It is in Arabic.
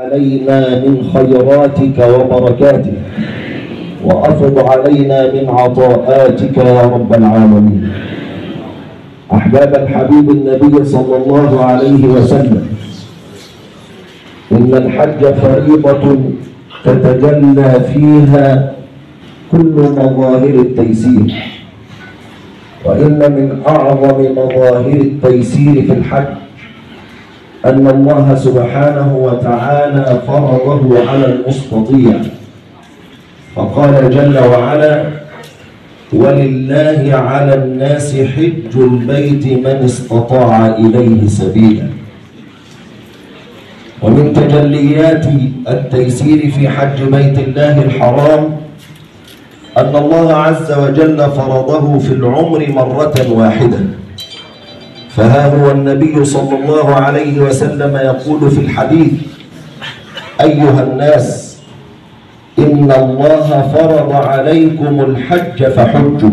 علينا من خيراتك وبركاتك وأفض علينا من عطاءاتك يا رب العالمين. أحباب الحبيب النبي صلى الله عليه وسلم إن الحج فريضة تتجلى فيها كل مظاهر التيسير وإن من أعظم مظاهر التيسير في الحج أن الله سبحانه وتعالى فرضه على المستطيع. فقال جل وعلا ولله على الناس حج البيت من استطاع إليه سبيلا. ومن تجليات التيسير في حج بيت الله الحرام أن الله عز وجل فرضه في العمر مرة واحدة. فها هو النبي صلى الله عليه وسلم يقول في الحديث أيها الناس إن الله فرض عليكم الحج فحجوا.